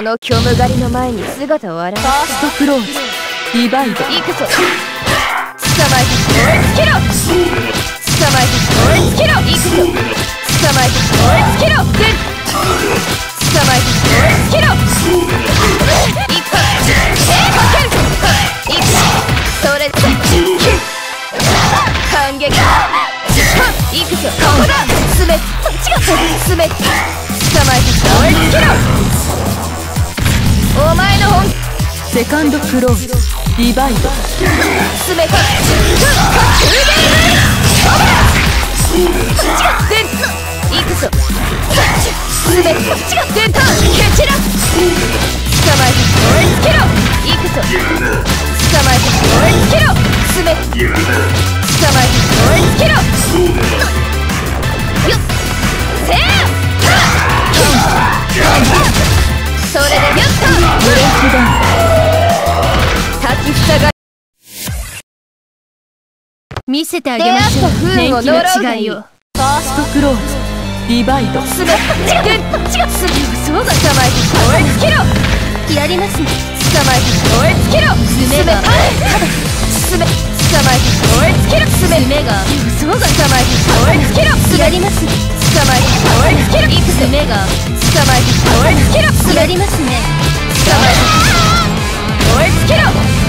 この虚無狩りの前に姿を現す。ファーストクローズ。ディバイド行くぞ捕まえて燃え尽きろ捕まえて燃え尽きろ行くぞ捕まえて燃え尽きろで捕まえて燃え尽きろ一発えかける一それで反撃行くぞここだすべ違うすべ捕まえて燃え尽きろセカンドクローズ。ディバイド。すべかで行くぞすべ違うでた蹴散ら捕まえて燃え尽きろ行くぞ捕まえて燃え尽きろ捕まえて燃え尽きろよっせーそれでやったン滝ふさが見せてあげましょう。年季の違いを。ファーストクローズ。ディバイド。すべ違う違うすべそうだ捕まえて燃え尽きろやりますね捕まえて。燃え尽きろすべすべ捕まえて燃え尽きろすべがそうだ捕まえて燃え尽きろやりますね捕まえて燃え尽きろいくつ目が捕まえて燃え尽きろやりますね捕まえて燃え尽きろ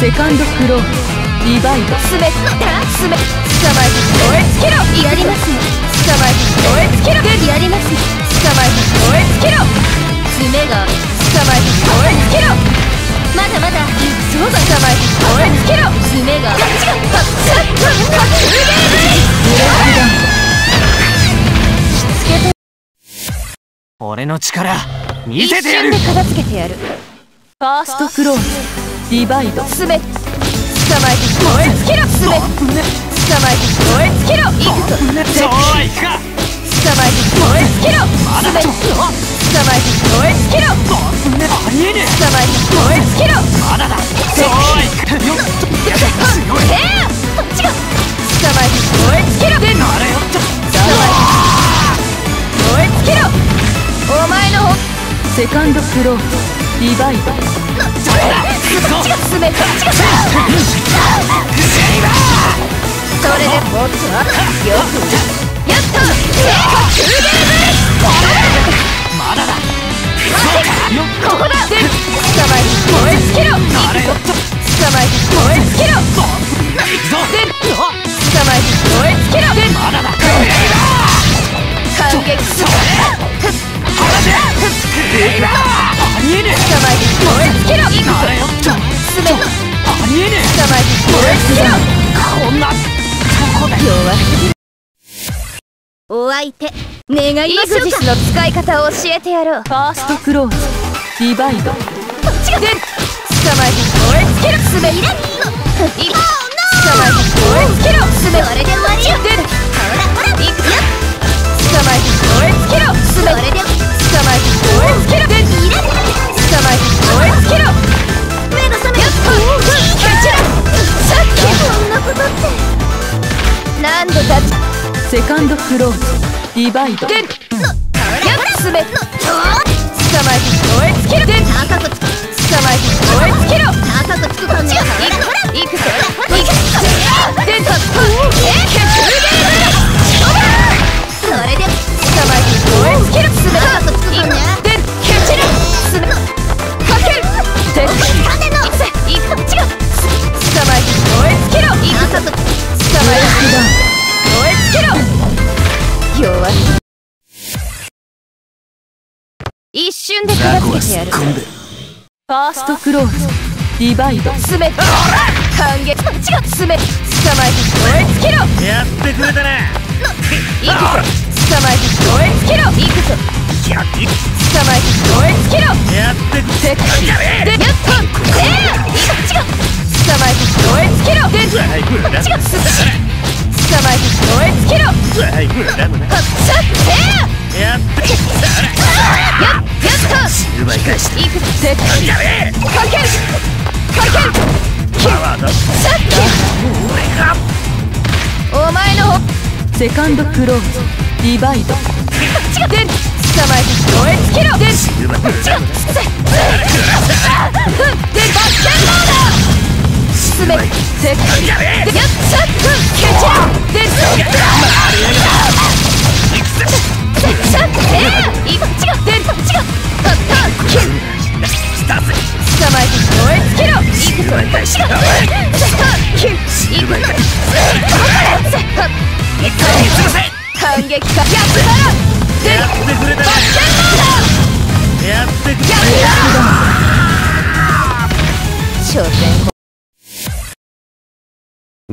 セカンドクロー。ディバイドすべすべ捕まえて燃え尽きろ。やりますね捕まえて燃え尽きろ。やりますね捕まえて燃え尽きろ。爪が。捕まえて燃え尽きろ。まだまだ。そうだ。捕まえて燃え尽きろ。爪が。違うはっさっはっブレイクダウン俺の力。見せてやる。一瞬で片付けてやる。ファーストクロー。ズディバイド。すべ捕まえて燃え尽きろ。すべ捕まえて燃え尽きろ。行くぞ。そうはいくか。捕まえて燃え尽きろ。すべ捕まえて燃え尽きろ。ありえね捕まえて燃え尽きろ。まだだ。そうはいくよっ強いえー違う捕まえて燃え尽きろ。であれよ。捕まえて燃え尽きろ。お前のセカンドクロー。バイれだそれでもっとよくやったこんなとこで弱すぎる。お相手願いましょうかの使い方を教えてやろう。ファーストクローズディバイド違うで捕まえて燃え尽きる。すべいらんい捕まえて燃え尽きろすべそれで終わりよでほらほら。いくよクローズディバイド。でやっすべ捕まえて燃え尽きろで高く捕まえて燃え尽きろ一瞬で片付けてやる。ファーストクローズディバイド。すべ反撃違うすべ捕まえて燃え尽きろ。やってくれたな行くぞ捕まえて燃え尽きろ。行くぞ捕まえて燃え尽きろやってセクシーでやった。ええ違う。捕まえて燃え尽きろ。ではいブラ違うす捕まえて燃え尽きろ。はいブラムなはっさっえやって。ややった奪い返して。行くぞセクシーやべえかけるかけるパワーださっき俺かお前のほセカンドクローズディバイド違うで捕捕まえた燃え尽きろでちがせでバッテンローダー進めせっやっちゃっケチラでせっちゃってくれ。たバッテンローダーやってくれ逆払挑戦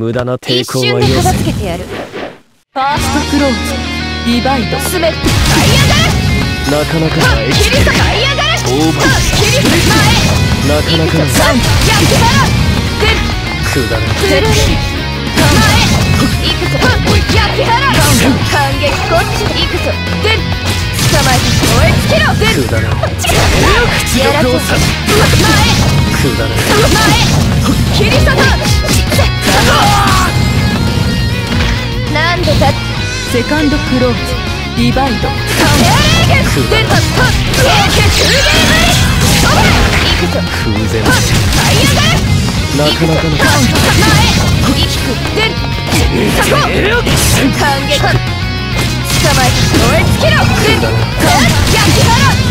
無駄な抵一抗瞬で片付けてやる。ファーストクローズディバイド。進め這い上がれなかなか。ないオーバーキリ前なかなかない三逆払でくだらない前行くぞ反撃こっち行くぞで捕まえて。燃え尽きろでくだら前。くだらない前セカンドクローズディバイド。カメレーゲでたった経験中ゲームそば行くぞ空前はっ這い上がれなかなかのカウント前生きくでそこ反撃捕まえて燃え尽きろでだな焼き払う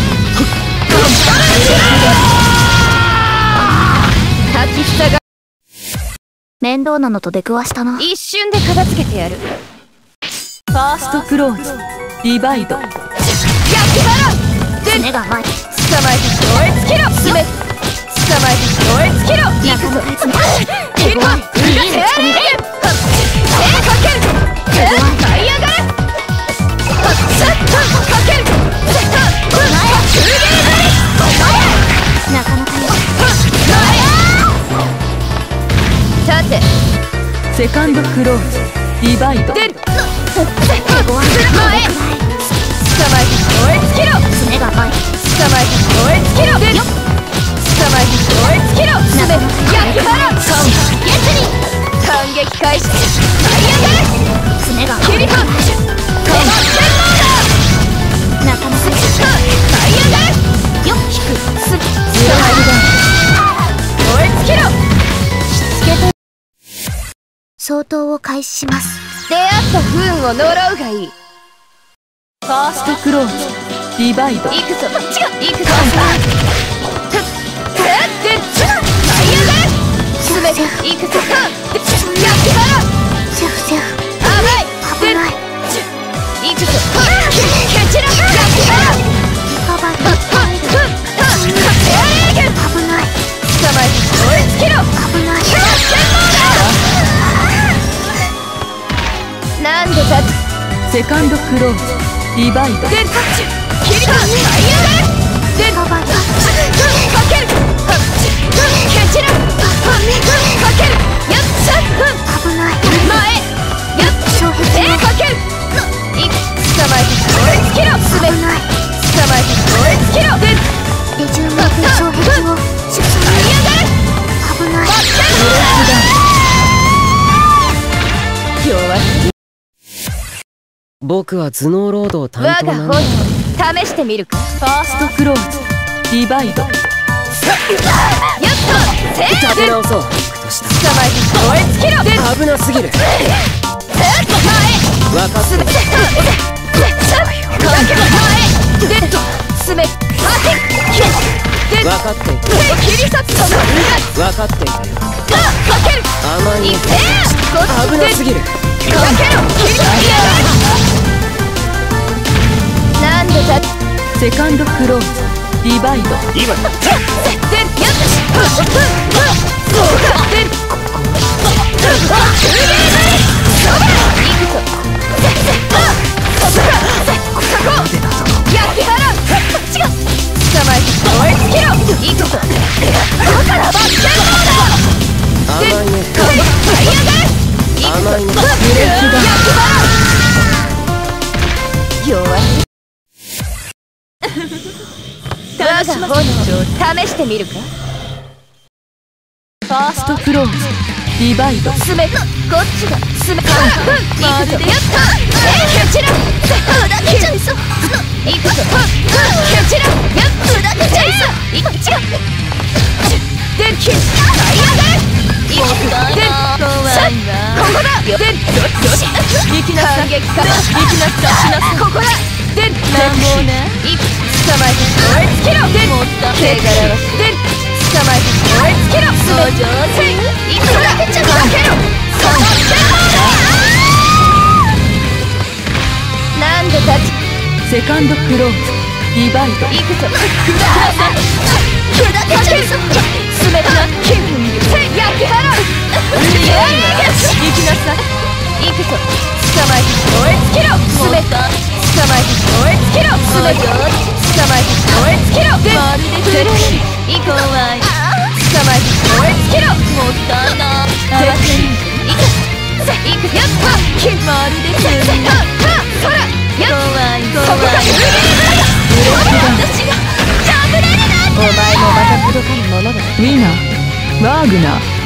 立ちふさが面倒なのと出くわしたな一瞬で片付けてやるファーストクローズディバイド。焼き払で目が甘い捕まえて燃え尽きろ。捕まえて。燃え尽きろ行くぞ切るわ手上げ手かける手這い上がれはっさっとかけるせっかく中ゲームなかなかよさて。セカンドクローズディバイド出る前捕まえて燃え尽きろ目が甘い捕まえて燃え尽きろ。出る捕まえて。燃え尽きろすべ焼き払うゲスに反撃開始這い上がれ爪が切りパンチ止まってんのだなかなかよ這い上がれよ引くす捕まえて燃え尽きろ相当を開始します。出会った不運を呪うがいい。ファーストクローズディバイド。行くぞ。違う行くぞセカンドクローズディバイドで切りた這い上が僕は頭脳労働担我が当なんだ。本能試してみるか。ファーストクローズディバイド。やったせー立てで直そう。捕まえて燃え尽きろで危なすぎる。前分かってるかける前で爪はけで分かっていた切り裂くその分かっていた。よかける甘い危なすぎる。かけろ。切り裂くセカンドクロー。ズディバイド。今でやっそうかで行くぞ焼き払う違う捕まえて燃え尽きろ行くぞだてみるか？ファーストクローズ。ディバイド。すべてこっちがすべて。まる。でやったこちら砕けちゃいそういくぞこちらやっ砕けちゃいそういっちゃ電気最悪いくぞでさここだでよし行きなさい行きなさい行きなさいここだで乱暴ねいく燃え尽きろでもった手柄はで捕まえて燃え尽きろ登場せいいくらかけろその手なんで立ちセカンドクローズディバイドいくぞ砕けちゃうぞ冷た気分せ焼き払う行きなさいいくぞ捕まえて燃え尽きろ冷た捕まえて燃え尽きろ冷た捕まえて。燃え尽きろでまるででフレッシュいくぞ怖い捕まえて燃え尽きろもったいな合わせるいくぜいくやったきまるでせせフレッシュははそらやっ怖いそこが怖い私がダブれるなんてお前もまた届かぬものだウィナーワーグナー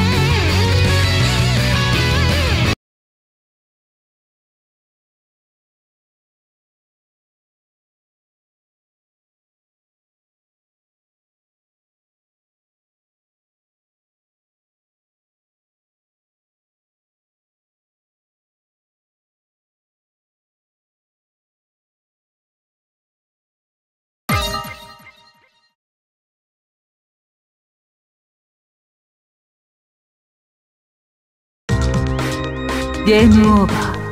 ゲームオーバー